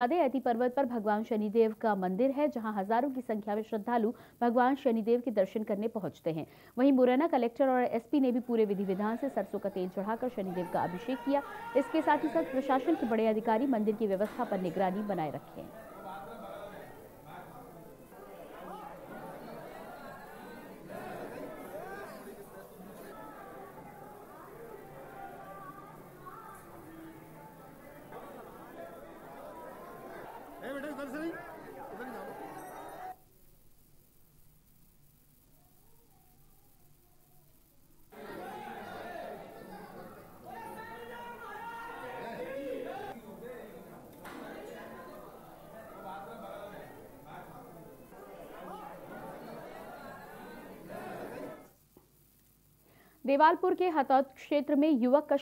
ऐती पर्वत पर भगवान शनिदेव का मंदिर है, जहाँ हज़ारों की संख्या में श्रद्धालु भगवान शनिदेव के दर्शन करने पहुँचते हैं। वहीं मुरैना कलेक्टर और एसपी ने भी पूरे विधि विधान से सरसों का तेल चढ़ाकर शनिदेव का अभिषेक किया। इसके साथ ही साथ प्रशासन के बड़े अधिकारी मंदिर की व्यवस्था पर निगरानी बनाए रखे देवालपुर के हतौद क्षेत्र में युवक का